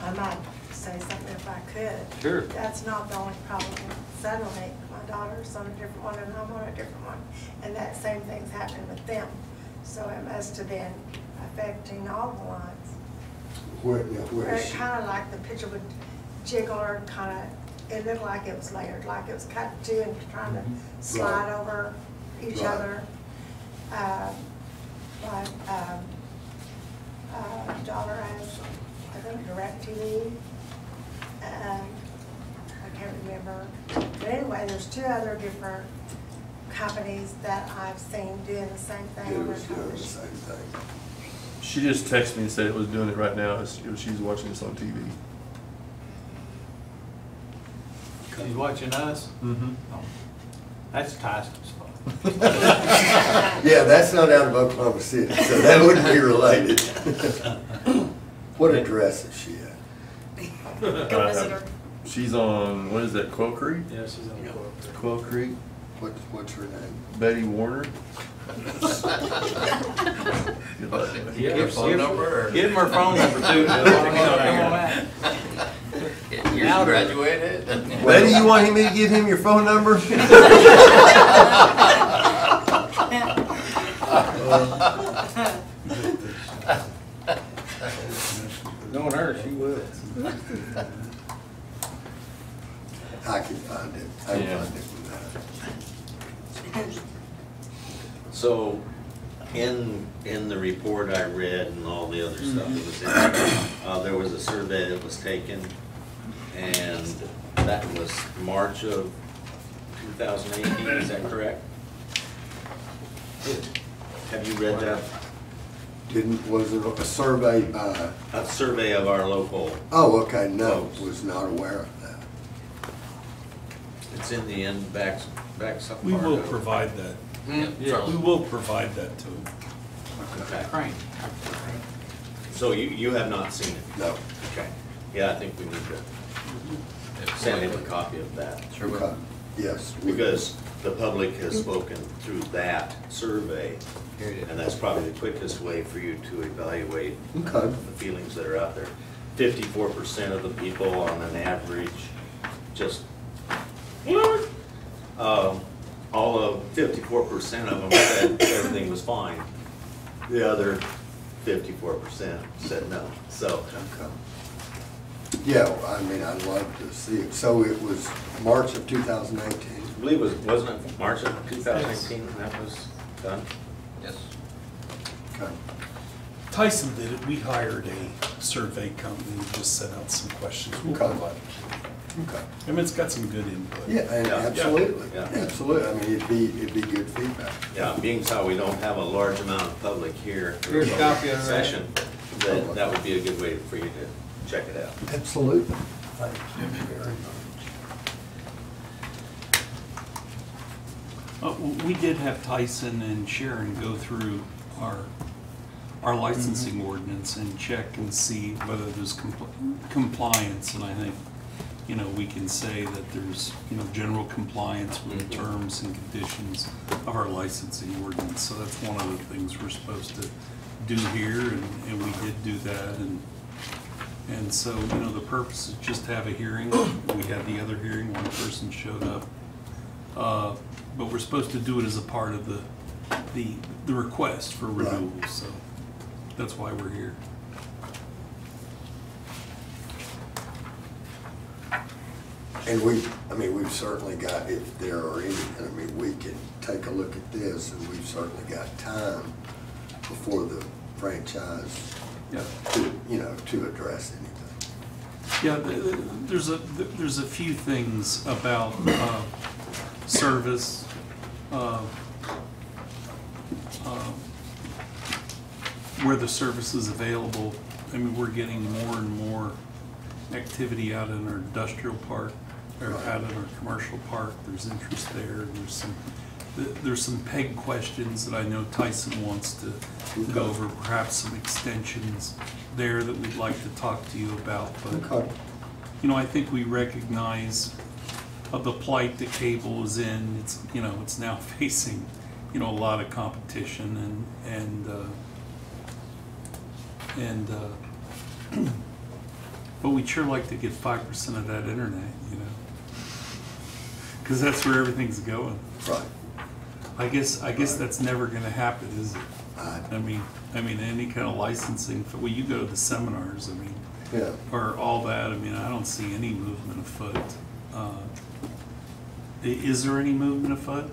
Speaker 13: I might say something if I could.
Speaker 3: Sure.
Speaker 13: That's not the only problem with satellite. My daughter's on a different one and I'm on a different one. And that same thing's happening with them. So it must have been affecting all the lines.
Speaker 12: Where, now, where is
Speaker 13: it
Speaker 12: she?
Speaker 13: kind of like the picture would jiggle or kind of, it looked like it was layered, like it was cut in two and trying to slide over each
Speaker 12: Right.
Speaker 13: other. Uh, My um, uh, daughter has, I think, DirecTV. and I can't remember. But anyway, there's two other different companies that I've seen doing the same thing
Speaker 12: It was doing the
Speaker 13: television.
Speaker 12: same thing.
Speaker 1: She just texted me and said it was doing it right now, it's, it was- she's watching this on TV.
Speaker 3: She's watching us?
Speaker 1: Mm-hmm.
Speaker 3: Oh, That's Tyson's fault. *laughs*
Speaker 12: Yeah, that's not out of Oklahoma City, so that wouldn't be related. *laughs* What address is she at?
Speaker 2: Go visit her.
Speaker 1: She's on, what is that, Quail Creek?
Speaker 3: Yeah, she's on the court.
Speaker 1: Quail Creek,
Speaker 12: What, what's her name?
Speaker 1: Betty Warner.
Speaker 5: Give her phone number or?
Speaker 3: Give him her phone number too, Bill. Come on out.
Speaker 5: You're graduated?
Speaker 1: Betty, you want me to give him your phone number? *laughs*
Speaker 3: Uh, Knowing her, she would.
Speaker 14: the report I read and all the other stuff that was in there, uh, there was a survey that was taken, and that was March of two thousand eighteen, is that correct? Have you read that?
Speaker 12: Didn't, was it a survey by,
Speaker 14: A survey of our local,
Speaker 12: oh, okay, no, was not aware of that.
Speaker 14: it's in the end, back, back some
Speaker 8: We will
Speaker 14: of it.
Speaker 8: provide that.
Speaker 14: Yeah.
Speaker 8: We will provide that to them.
Speaker 14: Okay.
Speaker 3: Crane.
Speaker 14: So you, you have not seen it?
Speaker 12: No.
Speaker 14: Okay. Yeah, I think we need to send him a copy of that.
Speaker 5: Sure will.
Speaker 12: Okay, Yes. we-
Speaker 14: Because the public has spoken through that survey, and that's probably the quickest way for you to evaluate
Speaker 12: Okay.
Speaker 14: the feelings that are out there. Fifty-four percent of the people on an average just, um, all of, fifty-four percent of them said everything was fine. The other fifty-four percent said no, so.
Speaker 12: Okay. Yeah, I mean, I'd love to see it. So it was March of 2018?
Speaker 14: I believe it was, wasn't it March of two thousand eighteen that was done?
Speaker 5: Yes.
Speaker 12: Okay.
Speaker 8: Tyson did it. We hired a survey company to just set out some questions. We'll
Speaker 12: Okay.
Speaker 8: provide it.
Speaker 12: Okay.
Speaker 8: I mean, it's got some good input.
Speaker 12: Yeah, and
Speaker 14: Yeah.
Speaker 12: absolutely,
Speaker 14: Yeah.
Speaker 12: absolutely. I mean, it'd be, it'd be good feedback.
Speaker 14: Yeah, being how we don't have a large amount of public here for
Speaker 3: Here's a
Speaker 14: the
Speaker 3: copy of that.
Speaker 14: session, that, that would be a good way for you to check it out.
Speaker 12: Absolutely. Thank you very much.
Speaker 8: Uh, w- We did have Tyson and Sharon go through our, our licensing ordinance and check and see whether there's compl- compliance. And I think, you know, we can say that there's, you know, general compliance with the terms and conditions of our licensing ordinance. So that's one of the things we're supposed to do here, and, and we did do that. And, and so, you know, the purpose is just to have a hearing. We had the other hearing, one person showed up. Uh, But we're supposed to do it as a part of the, the, the request for
Speaker 12: Right.
Speaker 8: renewal, so that's why we're here.
Speaker 12: And we, I mean, we've certainly got, if there are any, I mean, we can take a look at this, and we've certainly got time before the franchise
Speaker 8: Yeah.
Speaker 12: to, you know, to address anything.
Speaker 8: Yeah, th- th- there's a, th- there's a few things about, uh, service, uh, uh, where the service is available. I mean, we're getting more and more activity out in our industrial park, out in our commercial park. There's interest there. There's some, there's some PEG questions that I know Tyson wants to go over, perhaps some extensions there that we'd like to talk to you about, but
Speaker 12: Okay.
Speaker 8: you know, I think we recognize of the plight that cable is in. It's, you know, it's now *laughs* facing, you know, a lot of competition and, and, uh, and, uh, *clears throat* but we'd sure like to get five percent of that internet, you know? Cause that's where everything's going.
Speaker 12: Right.
Speaker 8: I guess, I guess that's never gonna happen, is it?
Speaker 12: I-
Speaker 8: I mean, I mean, any kind of licensing, well, you go to the seminars, I mean,
Speaker 12: Yeah.
Speaker 8: or all that, I mean, I don't see any movement afoot. Uh, i- Is there any movement afoot?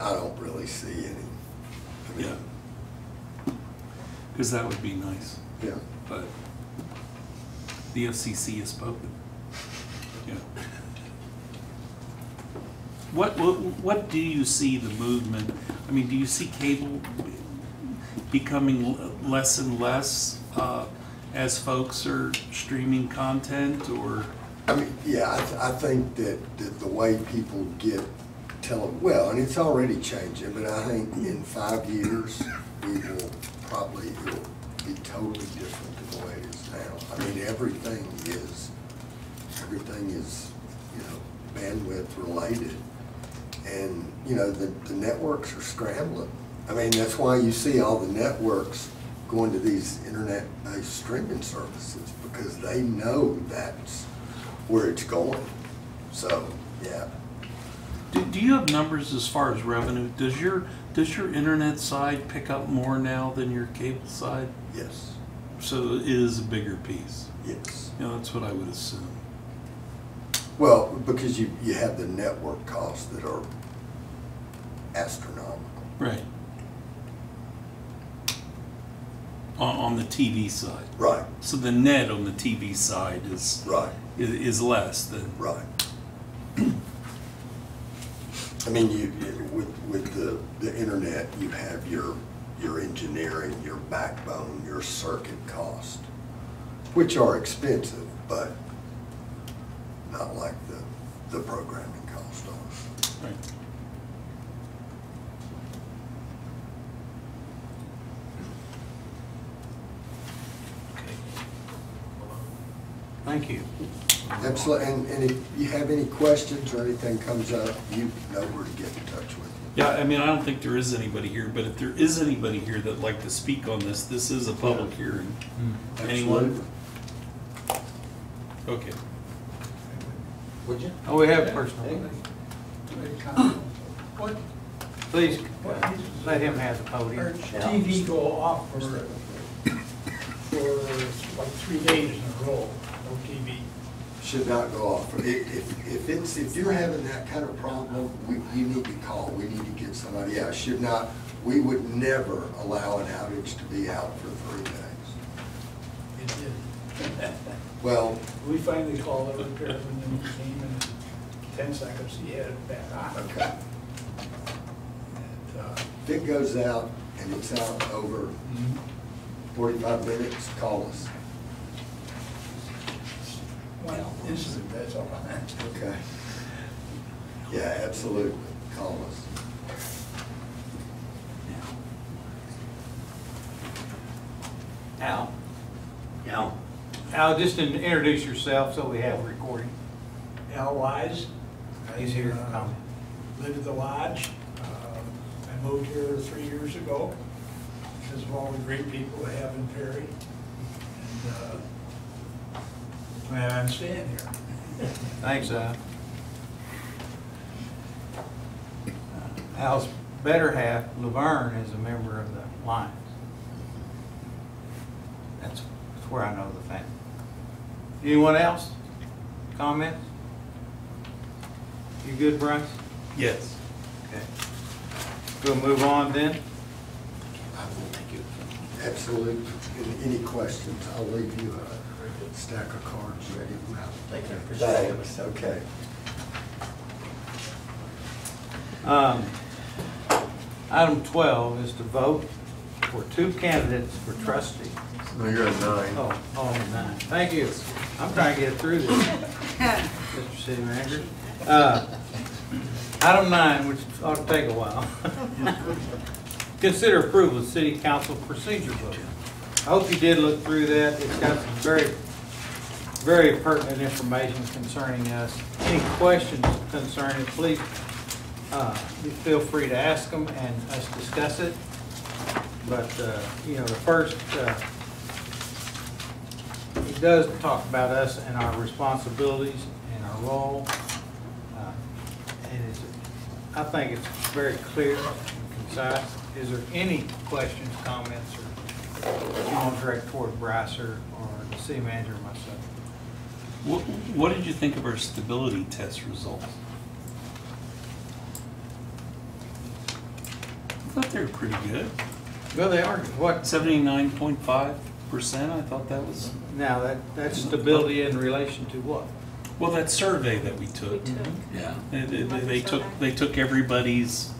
Speaker 12: I don't really see any. I mean,
Speaker 8: Yeah. Because that would be nice,
Speaker 12: Yeah.
Speaker 8: but the FCC has spoken. Yeah. What, what, what do you see the movement, I mean, do you see cable becoming less and less uh, as folks are streaming content, or?
Speaker 12: I mean, yeah, I, th- I think that, that the way people get tele, well, and it's already changing, but I think in five years, we will probably, it'll be totally different than the way it is now. I mean, everything is, everything is, you know, bandwidth related. And, you know, the, the networks are scrambling. I mean, that's why you see all the networks going to these internet-based streaming services, because they know that's where it's going. So, yeah.
Speaker 8: Do, do you have numbers as far as revenue? Does your, does your internet side pick up more now than your cable side?
Speaker 12: Yes,
Speaker 8: So it is a bigger piece?
Speaker 12: yes.
Speaker 8: You know, that's what I would assume.
Speaker 12: Well, because you, you have the network costs that are astronomical.
Speaker 8: Right. on, on the TV side.
Speaker 12: Right,
Speaker 8: So the net on the TV side is,
Speaker 12: right,
Speaker 8: is, is less than,
Speaker 12: right. I mean, you, you- with, with the, the internet, you have your, your engineering, your backbone, your circuit cost, which are expensive, but not like the, the programming cost are.
Speaker 8: right.
Speaker 3: Thank you.
Speaker 12: Absolutely, and, and if you have any questions or anything comes up, you know where to get in touch with.
Speaker 8: Yeah, I mean, I don't think there is anybody here, but if there is anybody here that'd like to speak on this, this is a public hearing. Hmm. Anyone? Okay.
Speaker 3: Would you? Oh, we have personal. *coughs*
Speaker 7: What,
Speaker 3: Please, let him have the
Speaker 15: Our
Speaker 3: podium.
Speaker 15: TV go off for, for like three days in a row, no TV.
Speaker 12: Should not go off. If, if, if it's, if you're having that kind of problem, we, you need to call, we need to get somebody out. Should not, we would never allow an outage to be out for three days.
Speaker 15: It did. *laughs*
Speaker 12: Well,
Speaker 15: We finally called the repairman and he came and in ten seconds he had it back on.
Speaker 12: okay.
Speaker 15: And, uh,
Speaker 12: If it goes out and it's out over forty-five minutes, call us.
Speaker 15: Well, instant, that's all I'm.
Speaker 12: Okay. Yeah, absolutely. Call us.
Speaker 3: Al?
Speaker 14: Al?
Speaker 3: Al, just to introduce yourself so we have a recording.
Speaker 15: Al Wise.
Speaker 3: He's here
Speaker 15: I, uh,
Speaker 3: comment.
Speaker 15: Live at the lodge. Uh, I moved here three years ago because of all the great people I have in Perry. And, uh, glad I'm staying here.
Speaker 3: Thanks, uh, Al. Al's better half, Laverne, is a member of the Lions. That's that's where I know the family. Anyone else? Comments? You good, Bryce?
Speaker 8: Yes.
Speaker 3: Okay. We'll move on then. I will. Thank you.
Speaker 12: Absolutely. Any- Any questions, I'll leave you a stack of cards ready.
Speaker 14: Thank you.
Speaker 12: Thanks, okay.
Speaker 3: Um, Item 12 is to vote for two candidates for trustee.
Speaker 1: No, you're at nine.
Speaker 3: Oh, oh, nine. Thank you. I'm trying to get through this, Mr. City Manager. Uh, Item nine, which ought to take a while. *laughs* Consider approval of city council procedure book. I hope you did look through that. It's got some very, very pertinent information concerning us. Any questions concerning please, uh, feel free to ask them and us discuss it. But, uh, you know, the first, uh, it does talk about us and our responsibilities and our role. Uh, And it's, I think it's very clear and concise. Is there any questions, comments, or you want to direct toward Bryce or, or the city manager myself?
Speaker 8: What, what did you think of our stability test results? I thought they were pretty good.
Speaker 3: Well, they are, what,
Speaker 8: Seventy-nine point five percent, I thought that was,
Speaker 3: now, that, that's stability in relation to what?
Speaker 8: well, that survey that we took.
Speaker 5: Yeah.
Speaker 8: They, they- they took, they took everybody's,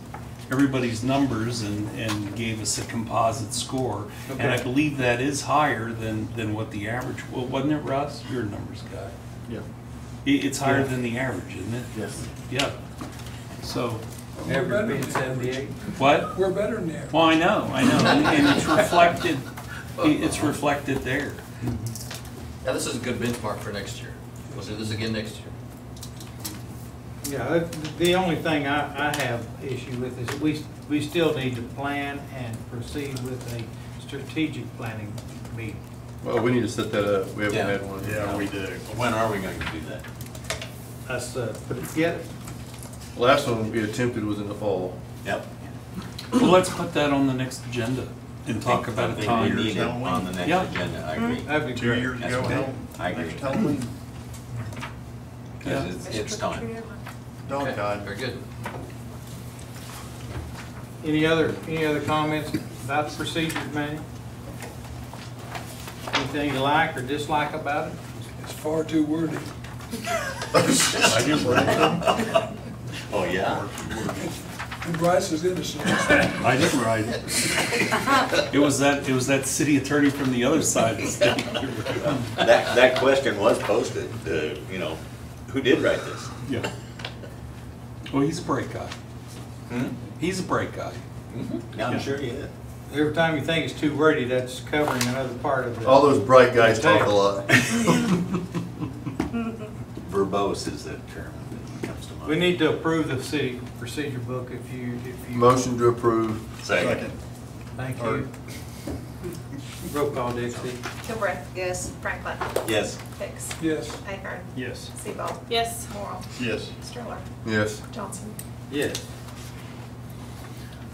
Speaker 8: everybody's numbers and, and gave us a composite score. And I believe that is higher than, than what the average, well, wasn't it, Russ? You're a numbers guy.
Speaker 1: Yeah.
Speaker 8: It, it's higher
Speaker 3: Yeah.
Speaker 8: than the average, isn't it?
Speaker 1: Yes.
Speaker 8: Yeah. So,
Speaker 15: We're better
Speaker 3: Average being
Speaker 15: than
Speaker 3: seventy-eight?
Speaker 8: what?
Speaker 15: We're better than that.
Speaker 8: Well, I know, I know, and and it's *laughs* reflected, it's reflected there.
Speaker 5: Yeah, this is a good benchmark for next year. We'll do this again next year.
Speaker 3: Yeah, the only thing I, I have issue with is we, we still need to plan and proceed with a strategic planning meeting.
Speaker 1: Well, we need to set that up. We haven't
Speaker 5: Yeah.
Speaker 1: had one.
Speaker 14: Yeah, we do. When are we going to do that?
Speaker 3: Us, uh, put it together.
Speaker 1: Last one we attempted was in the fall.
Speaker 14: Yep.
Speaker 8: Well, let's put that on the next agenda and talk about
Speaker 14: I
Speaker 8: a
Speaker 14: think
Speaker 8: time.
Speaker 14: we need it on the
Speaker 8: Yeah.
Speaker 14: next agenda, I agree.
Speaker 3: That'd be great.
Speaker 14: That's okay. I agree.
Speaker 8: Yeah.
Speaker 14: Because it's, it's time.
Speaker 1: Dog
Speaker 5: Okay,
Speaker 1: time.
Speaker 5: Very good.
Speaker 3: Any other, any other comments about the procedures manual? Anything you like or dislike about it?
Speaker 7: It's far too wordy. *laughs* *laughs*
Speaker 8: I didn't write it.
Speaker 14: Oh, yeah?
Speaker 7: And Bryce is innocent.
Speaker 8: I didn't write it. It was that, it was that city attorney from the other side that said he could write it.
Speaker 14: That, that question was posted, uh, you know, who did write this?
Speaker 8: Yeah. Well, he's a bright guy.
Speaker 14: Hmm?
Speaker 8: He's a bright guy.
Speaker 14: Yeah, I'm sure he is.
Speaker 3: Every time you think it's too wordy, that's covering another part of the.
Speaker 1: All those bright guys talk a lot. *laughs*
Speaker 14: Verbose is the term that comes to mind.
Speaker 3: We need to approve the city procedure book if you, if you.
Speaker 1: Motion to approve.
Speaker 14: Second.
Speaker 3: Thank you. Roll call, Dixie.
Speaker 2: Gilbert. Yes. Franklin.
Speaker 14: Yes.
Speaker 2: Hicks.
Speaker 7: Yes.
Speaker 2: Ahern.
Speaker 3: Yes.
Speaker 2: Sebon.
Speaker 10: Yes.
Speaker 2: Morrow.
Speaker 1: Yes.
Speaker 2: Stroller.
Speaker 1: Yes.
Speaker 2: Johnson.
Speaker 3: Yes.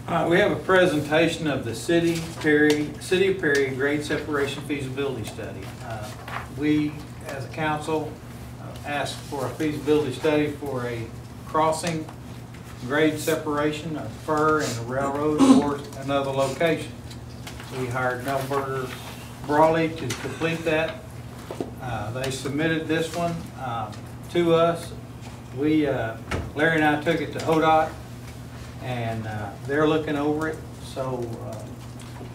Speaker 3: All right, we have a presentation of the City Perry, City of Perry Grade Separation Feasibility Study. Uh, We, as a council, uh, asked for a feasibility study for a crossing grade separation of Fir and the railroad or another location. We hired Melberger Brawley to complete that. Uh, They submitted this one uh, to us. We, uh, Larry and I took it to ODOT, and uh, they're looking over it. So uh,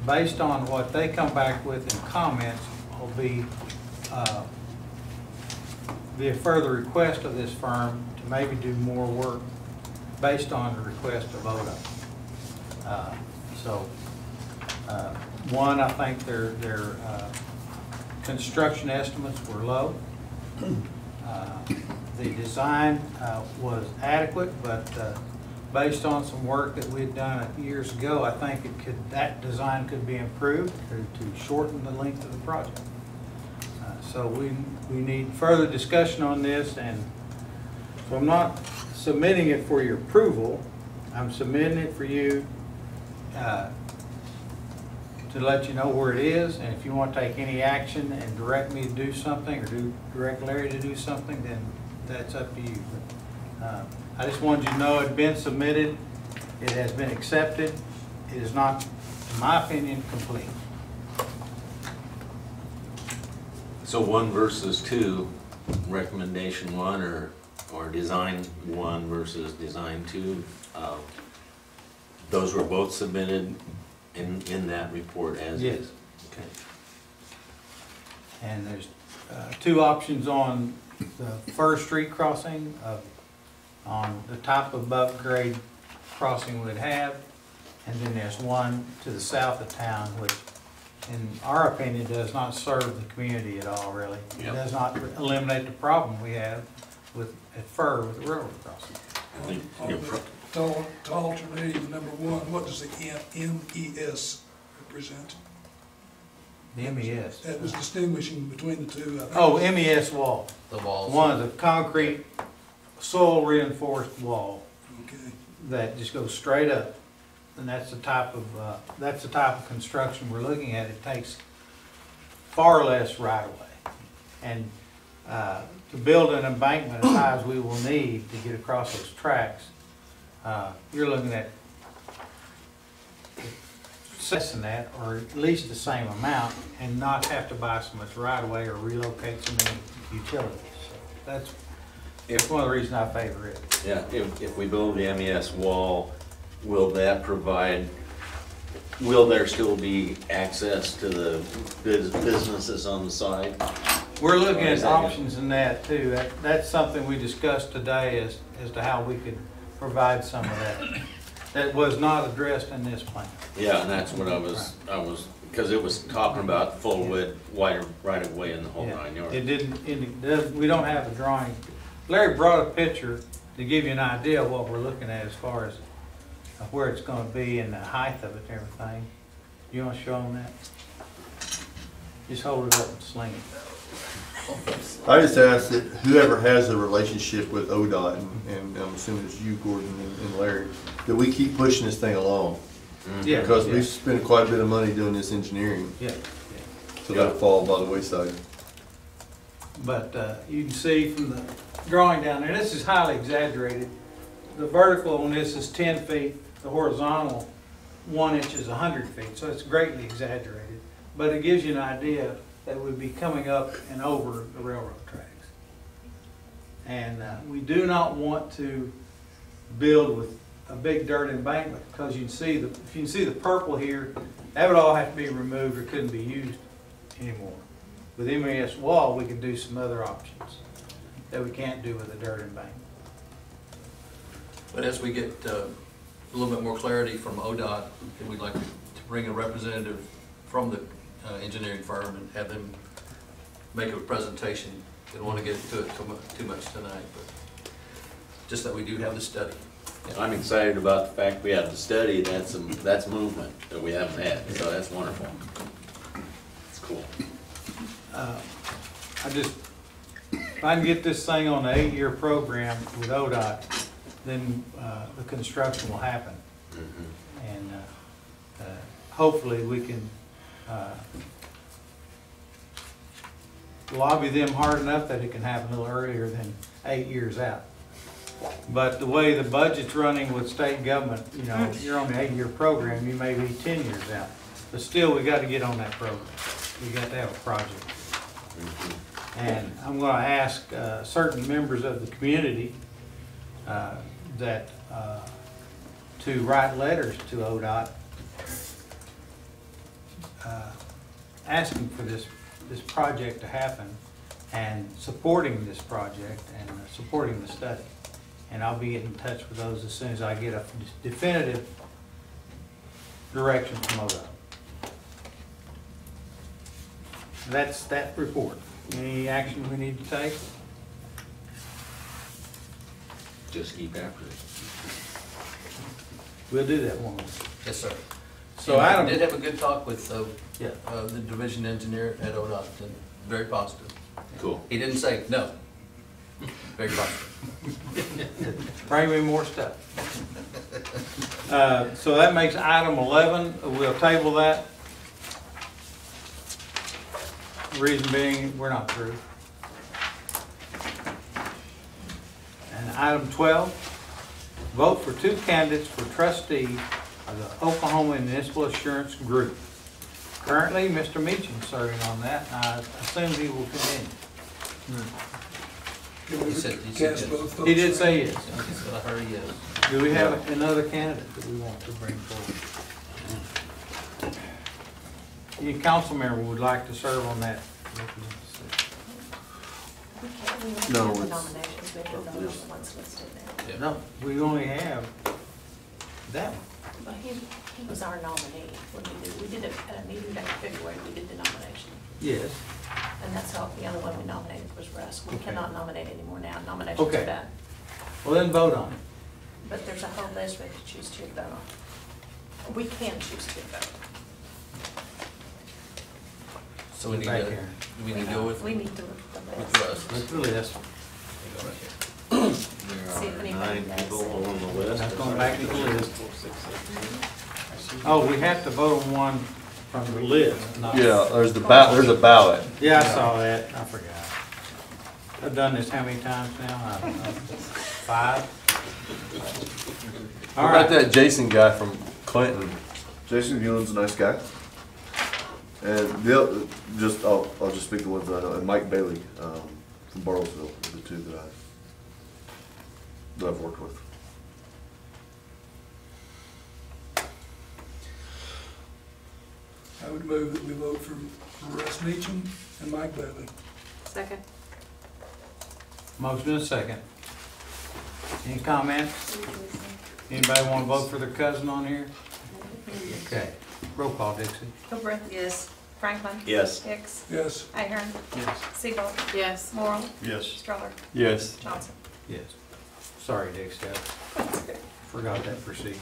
Speaker 3: based on what they come back with in comments, will be, uh, a further request of this firm to maybe do more work based on the request of ODOT. Uh, So, uh, one, I think their, their uh, construction estimates were low. Uh, The design uh, was adequate, but uh, based on some work that we had done years ago, I think it could, that design could be improved to to shorten the length of the project. Uh, So we, we need further discussion on this, and so I'm not submitting it for your approval. I'm submitting it for you uh, to let you know where it is, and if you want to take any action and direct me to do something, or do, direct Larry to do something, then that's up to you. But, uh, I just wanted you to know it'd been submitted, it has been accepted, it is not, in my opinion, complete.
Speaker 14: So one versus two, recommendation one or, or design one versus design two, uh, those were both submitted in, in that report as
Speaker 3: Yes.
Speaker 14: is? Okay.
Speaker 3: And there's uh, two options on the First Street crossing, uh, on the top of above grade crossing we'd have, and then there's one to the south of town, which in our opinion does not serve the community at all, really. It
Speaker 14: Yep.
Speaker 3: does not eliminate the problem we have with, at Fir with the railroad crossing.
Speaker 14: I think pro-
Speaker 7: To to alternating number one, what does the M- MES represent?
Speaker 3: The MES.
Speaker 7: That was distinguishing between the two. I think.
Speaker 3: Oh, MES wall.
Speaker 5: The walls.
Speaker 3: One is a concrete, soil reinforced wall.
Speaker 7: Okay.
Speaker 3: that just goes straight up. And that's the type of, uh, that's the type of construction we're looking at. It takes far less right of way. And, uh, to build an embankment as high as we will need to get across those tracks, uh, you're looking at than that, or at least the same amount, and not have to buy so much right of way or relocate so many utilities. So That's, it's one of the reasons I favor it.
Speaker 14: Yeah, if, if we build the MES wall, will that provide, will there still be access to the bus- businesses on the side?
Speaker 3: We're looking at options in that too. That, that's something we discussed today as, as to how we could provide some of that. That was not addressed in this plan.
Speaker 14: Yeah, and that's what I was, I was, because it was talking about full width, wider right of way in the whole
Speaker 3: Yeah.
Speaker 14: nine yards.
Speaker 3: It didn't, it does- we don't have a drawing. Larry brought a picture to give you an idea of what we're looking at as far as where it's gonna be and the height of it and everything. You wanna show them that? Just hold it up and sling it.
Speaker 1: I just ask that whoever has a relationship with ODOT, and- and I'm assuming it's you, Gordon, and- and Larry, that we keep pushing this thing along.
Speaker 14: Mhm.
Speaker 3: Yeah.
Speaker 1: Because
Speaker 3: yeah,
Speaker 1: we've spent quite a bit of money doing this engineering,
Speaker 3: Yeah.
Speaker 1: so that'll fall by the wayside.
Speaker 3: But uh, you can see from the drawing down there, this is highly exaggerated. The vertical on this is 10 feet, the horizontal one inch is 100 feet, so it's greatly exaggerated. But it gives you an idea that would be coming up and over the railroad tracks. And uh, we do not want to build with a big dirt embankment, because you can see the, if you can see the purple here, that would all have to be removed or couldn't be used anymore. With MES wall, we can do some other options that we can't do with a dirt embankment.
Speaker 5: But as we get uh, a little bit more clarity from ODOT, we'd like to to bring a representative from the uh, engineering firm and have them make a presentation. Didn't want to get into it too much, too much tonight, but just that we do have the study.
Speaker 14: I'm excited about the fact we have the study, that's, some- that's movement that we haven't had, so that's wonderful. It's cool.
Speaker 3: Uh, I just, if I can get this thing on an eight-year program with ODOT, then uh, the construction will happen. And uh, uh, hopefully, we can uh, lobby them hard enough that it can happen a little earlier than eight years out. But the way the budget's running with state government, you know, you're on the eight-year program, you may be ten years out. But still, we got to get on that program. We got to have a project. And I'm going to ask uh, certain members of the community uh, that, uh, to write letters to ODOT uh, asking for this, this project to happen and supporting this project and uh, supporting the study. And I'll be in touch with those as soon as I get a definitive direction from ODOT. That's that report. Any action we need to take?
Speaker 14: Just keep after it.
Speaker 3: We'll do that one.
Speaker 5: Yes, sir.
Speaker 3: So
Speaker 5: And I
Speaker 3: Adam-
Speaker 5: did have a good talk with uh,
Speaker 3: Yeah.
Speaker 5: uh, the division engineer at ODOT, and very positive.
Speaker 14: Cool.
Speaker 5: He didn't say no. Very positive. *laughs*
Speaker 3: Bring me more stuff. Uh, So that makes item 11, we'll table that. Reason being, we're not through. And item 12, vote for two candidates for trustee of the Oklahoma Municipal Assurance Group. Currently, Mr. Meacham serving on that, and I assume he will continue.
Speaker 7: Can we
Speaker 5: He said- he said
Speaker 7: cast
Speaker 5: yes.
Speaker 7: both votes?
Speaker 3: He did say yes.
Speaker 5: I heard yes.
Speaker 3: Do we have another candidate that we want to bring forward? Any council member would like to serve on that?
Speaker 13: We can't, we don't
Speaker 11: No,
Speaker 13: have the
Speaker 11: it's-
Speaker 13: nominations, we have to vote on the ones listed there.
Speaker 3: No, we only have that one.
Speaker 13: But he, he was our nominee when we did, we did it at a meeting back in February, we did the nomination.
Speaker 3: Yes.
Speaker 13: And that's all, the other one we nominated was Russ. We
Speaker 3: Okay.
Speaker 13: cannot nominate anymore now, nominations
Speaker 3: Okay.
Speaker 13: are done.
Speaker 3: Well, then vote on it.
Speaker 13: But there's a whole list we have to choose to vote on. We can choose to vote.
Speaker 5: So we need
Speaker 3: Back
Speaker 5: to,
Speaker 3: here.
Speaker 5: do we need to go with,
Speaker 13: We need to look the
Speaker 5: Russ?
Speaker 13: list.
Speaker 3: Let's really, that's,
Speaker 5: Go right here.
Speaker 13: See if anybody
Speaker 14: nine
Speaker 13: does.
Speaker 14: people on the list.
Speaker 3: that's going back to the list. Oh, we have to vote on one from the list, not.
Speaker 1: Yeah, there's the ba, there's a ballot.
Speaker 3: Yeah, I saw that, I forgot. I've done this how many times now? I don't know. Five?
Speaker 1: What
Speaker 3: All
Speaker 1: about
Speaker 3: right.
Speaker 1: that Jason guy from Clinton?
Speaker 11: Jason Hewlin's a nice guy. And the, oth- just, I'll, I'll just speak the ones I know, and Mike Bailey, um, from Bartlesville, are the two that I, that I've worked with.
Speaker 7: I would move that we vote for for Russ Meacham and Mike Bailey.
Speaker 10: Second.
Speaker 3: Motion and a second. Any comments? Anybody want to vote for their cousin on here? Okay, roll call, Dixie.
Speaker 10: Hooper.
Speaker 13: Yes.
Speaker 10: Franklin.
Speaker 14: Yes.
Speaker 10: Hicks.
Speaker 7: Yes.
Speaker 10: Ahern.
Speaker 3: Yes.
Speaker 10: Seabolt. Yes. Morrell.
Speaker 1: Yes.
Speaker 10: Stroller.
Speaker 1: Yes.
Speaker 10: Johnson.
Speaker 3: Yes. Sorry, Dixie, I forgot that procedure.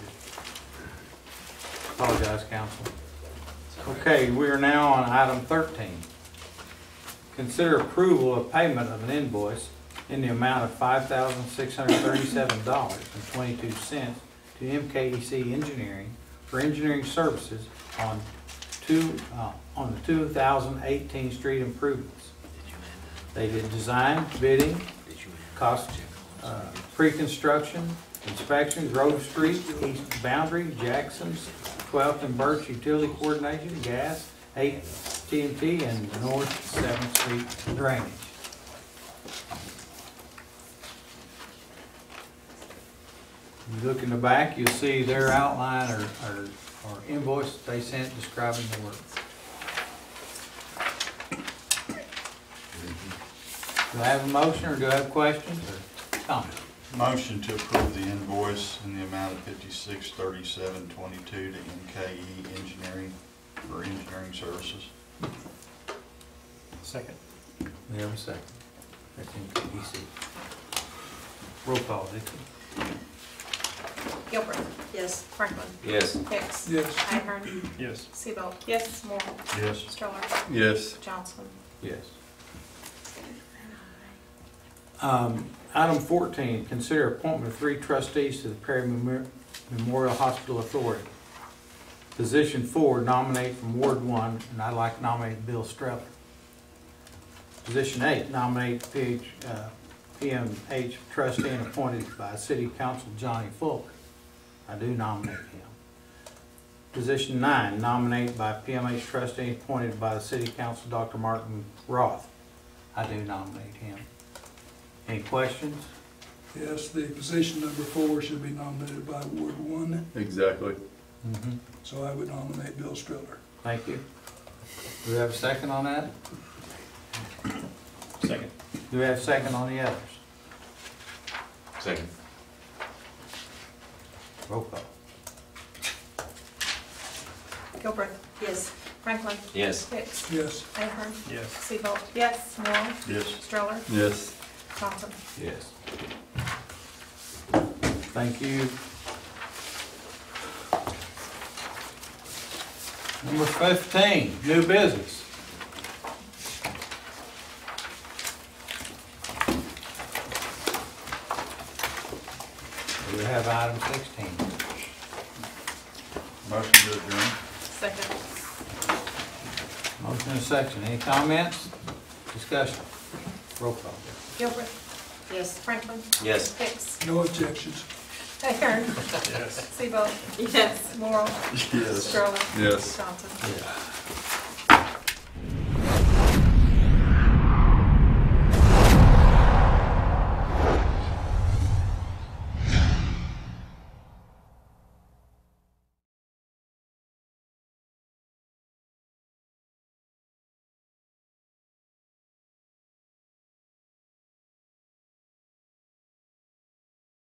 Speaker 3: Apologize, council. Okay, we are now on item thirteen. Consider approval of payment of an invoice in the amount of five thousand six hundred thirty-seven dollars and twenty-two cents to MKEC Engineering for engineering services on two, uh, on the two thousand eighteen street improvements. They did design, bidding, cost, uh, pre-construction, inspection, Grove Street, East Boundary, Jackson's, Twelfth and Birch Utility Coordination, gas, AT&T and North Seventh Street drainage. You look in the back, you'll see their outline or, or, or invoice that they sent describing the work. Do I have a motion or do I have questions or comments?
Speaker 16: Motion to approve the invoice in the amount of fifty-six thirty-seven twenty-two to MKEC Engineering for engineering services.
Speaker 4: Second.
Speaker 3: We have a second. That's in KBC. Roll call, Vicky.
Speaker 2: Gilbert. Yes. Franklin.
Speaker 14: Yes.
Speaker 2: Hicks.
Speaker 7: Yes.
Speaker 2: Ahern.
Speaker 4: Yes.
Speaker 2: Seabolt. Yes. Moore.
Speaker 16: Yes.
Speaker 2: Stroller.
Speaker 1: Yes.
Speaker 2: Johnson.
Speaker 3: Yes. Um, Item fourteen, consider appointment of three trustees to the Perry Memor- Memorial Hospital Authority. Position four, nominate from Ward one, and I'd like to nominate Bill Streller. Position eight, nominate PH, uh, PMH trustee and appointed by City Council Johnny Fuller. I do nominate him. Position nine, nominate by PMH trustee appointed by the City Council Dr. Martin Roth. I do nominate him. Any questions?
Speaker 7: Yes, the position number four should be nominated by Ward one,
Speaker 1: Exactly.
Speaker 3: Mm-hmm.
Speaker 7: so I would nominate Bill Striller.
Speaker 3: Thank you. Do we have a second on that?
Speaker 4: Second.
Speaker 3: Do we have a second on the others?
Speaker 14: Second.
Speaker 3: Roll call.
Speaker 2: Gilbert. Yes. Franklin.
Speaker 14: Yes.
Speaker 2: Hicks.
Speaker 7: Yes.
Speaker 2: Ahern.
Speaker 4: Yes.
Speaker 2: Seabolt. Yes. Moore.
Speaker 16: Yes.
Speaker 2: Stroller.
Speaker 1: Yes.
Speaker 2: Johnson.
Speaker 3: Yes. Thank you. Number fifteen, new business. We have item sixteen.
Speaker 16: Motion to adjourn.
Speaker 2: Second.
Speaker 3: Motion and section. Any comments? Discussion? Roll call.
Speaker 2: Gilbert. Yes. Franklin.
Speaker 14: Yes.
Speaker 2: Hicks.
Speaker 7: No objections.
Speaker 2: Ahern.
Speaker 4: Yes.
Speaker 2: Seabolt. Yes. Moore.
Speaker 1: Yes.
Speaker 2: Stroller.
Speaker 1: Yes.
Speaker 2: Johnson.
Speaker 3: Yes.